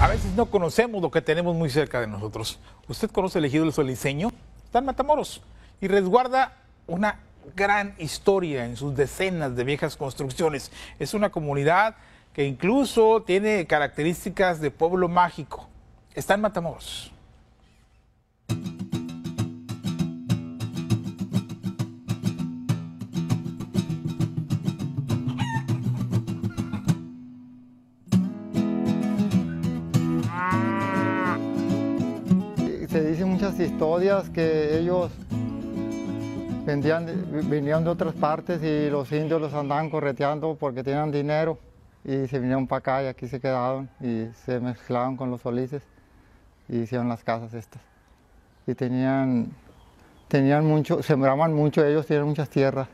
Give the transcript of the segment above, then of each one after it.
A veces no conocemos lo que tenemos muy cerca de nosotros. ¿Usted conoce el ejido del Soliceño? Está en Matamoros y resguarda una gran historia en sus decenas de viejas construcciones. Es una comunidad que incluso tiene características de pueblo mágico. Está en Matamoros. Muchas historias que ellos vendían, venían de otras partes y los indios los andaban correteando porque tenían dinero y se vinieron para acá y aquí se quedaron y se mezclaban con los solices y hicieron las casas estas. Y tenían, tenían mucho, sembraban mucho, ellos tienen muchas tierras.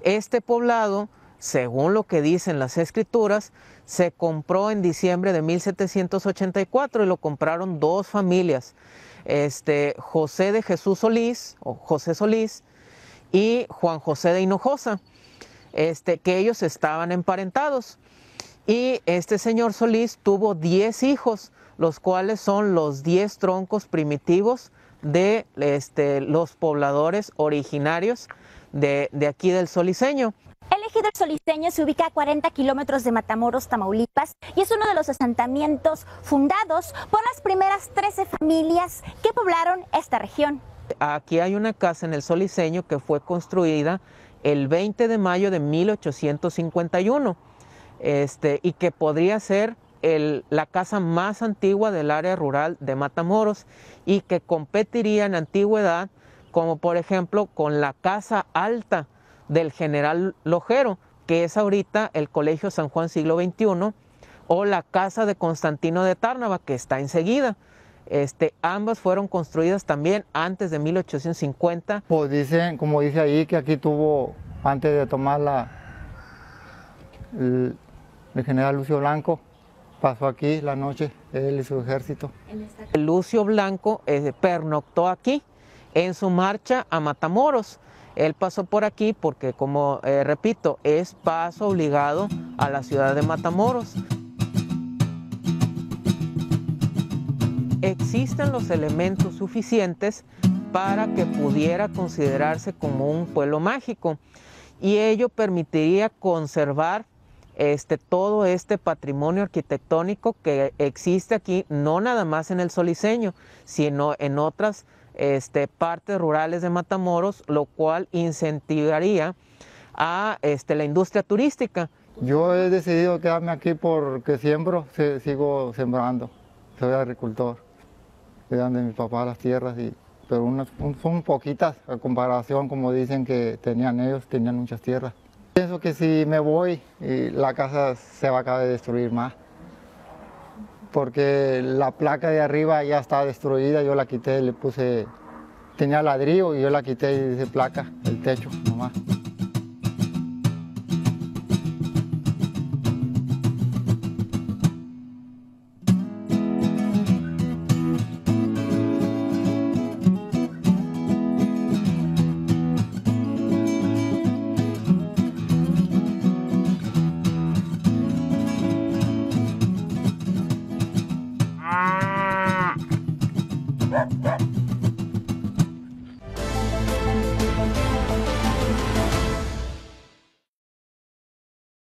Este poblado, según lo que dicen las escrituras, se compró en diciembre de 1784 y lo compraron dos familias, este, José de Jesús Solís, o José Solís, y Juan José de Hinojosa, este, que ellos estaban emparentados. Y este señor Solís tuvo 10 hijos, los cuales son los 10 troncos primitivos de este, los pobladores originarios de, de aquí del Soliseño. El ejido solisteño se ubica a 40 kilómetros de Matamoros, Tamaulipas, y es uno de los asentamientos fundados por las primeras 13 familias que poblaron esta región. Aquí hay una casa en el Soliseño que fue construida el 20 de mayo de 1851 este, y que podría ser el, la casa más antigua del área rural de Matamoros y que competiría en antigüedad como por ejemplo con la casa alta del general Lojero, que es ahorita el Colegio San Juan siglo XXI, o la casa de Constantino de Tárnava, que está enseguida. Este, ambas fueron construidas también antes de 1850. Pues dicen, como dice ahí, que aquí tuvo, antes de tomar la, el, el general Lucio Blanco, pasó aquí la noche, él y su ejército. Lucio Blanco eh, pernoctó aquí en su marcha a Matamoros. Él pasó por aquí porque, como eh, repito, es paso obligado a la ciudad de Matamoros. Existen los elementos suficientes para que pudiera considerarse como un pueblo mágico y ello permitiría conservar este, todo este patrimonio arquitectónico que existe aquí, no nada más en el Soliseño, sino en otras este, partes rurales de Matamoros, lo cual incentivaría a este, la industria turística. Yo he decidido quedarme aquí porque siembro, se- sigo sembrando. Soy agricultor. Quedan de mi papá las tierras, y, pero unas, un- son poquitas a comparación, como dicen que tenían ellos, tenían muchas tierras. Pienso que si me voy, la casa se va a acabar de destruir más. Porque la placa de arriba ya está destruida, yo la quité, le puse, tenía ladrillo y yo la quité y placa, el techo nomás.